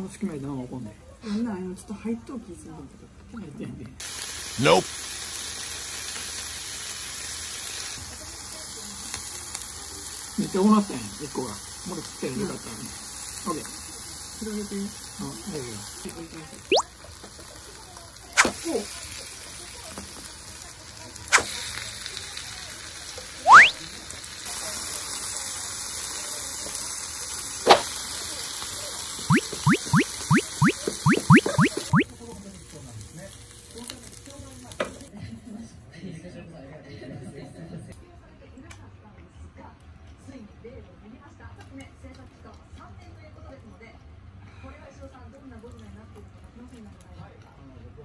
の隙間で何が起こんねん。なんなちょっと入っとう気するんだけど入ってんで。Nope. めっちゃ多なったんや一個が。もっとちっちゃいでよかったらね。オッケー広げてあ大丈夫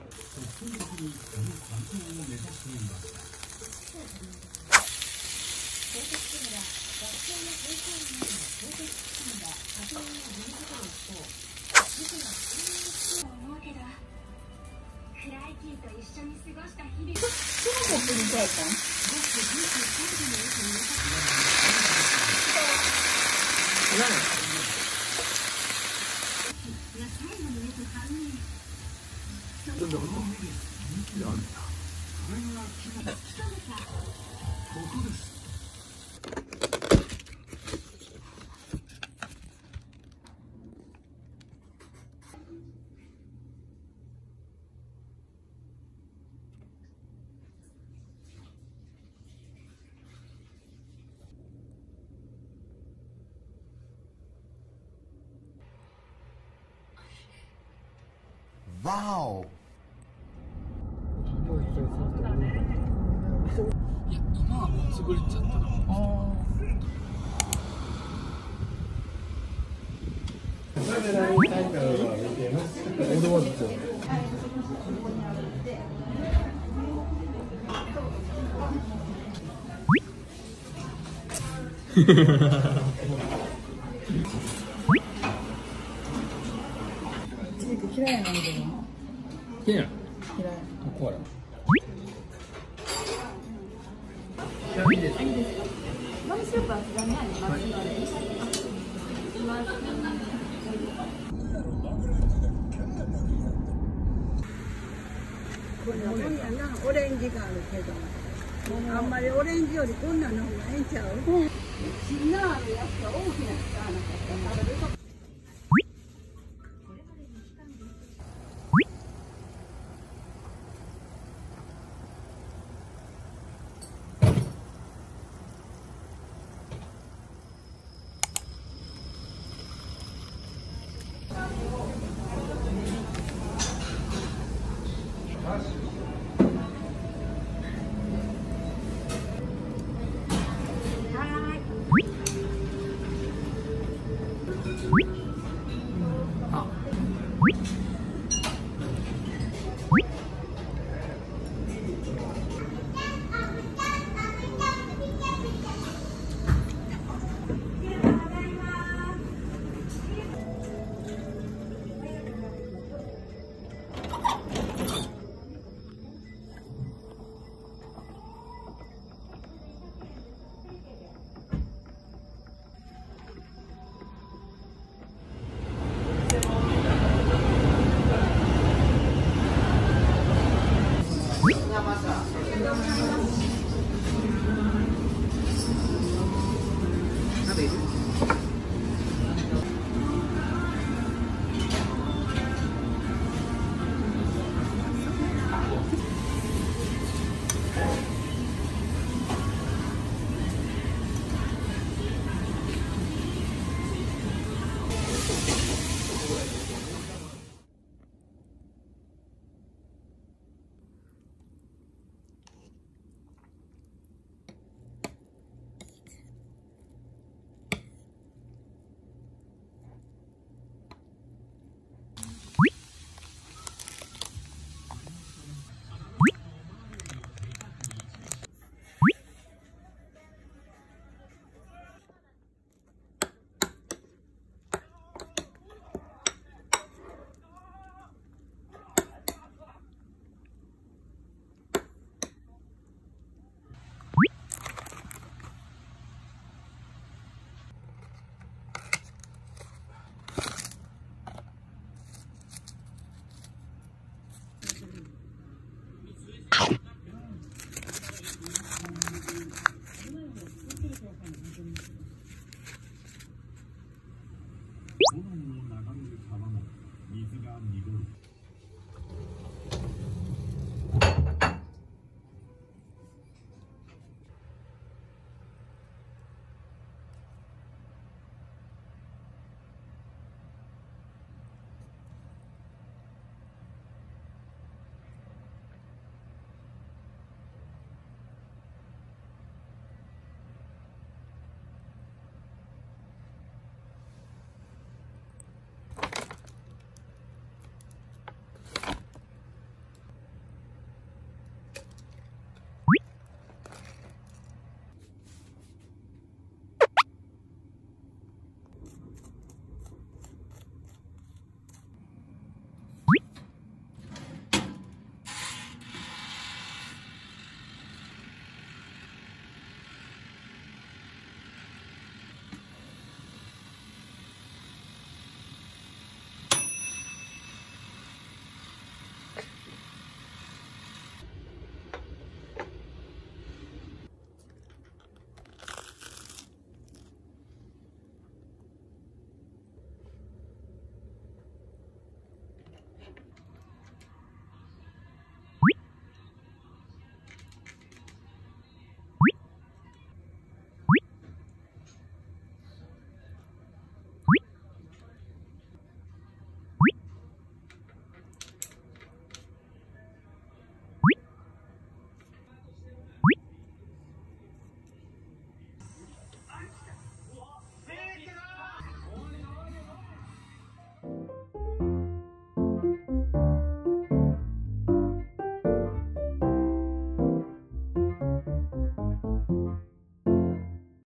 思うけどクライキーと一緒に過ごした日々コップに変えたん。どんどんどんどんい Wow. や今はもう潰れちゃったなチー ク嫌いなんけどい嫌いこうやこんなもんやなオレンジがあるけどあんまりオレンジよりこんなの方がええんちゃう、しん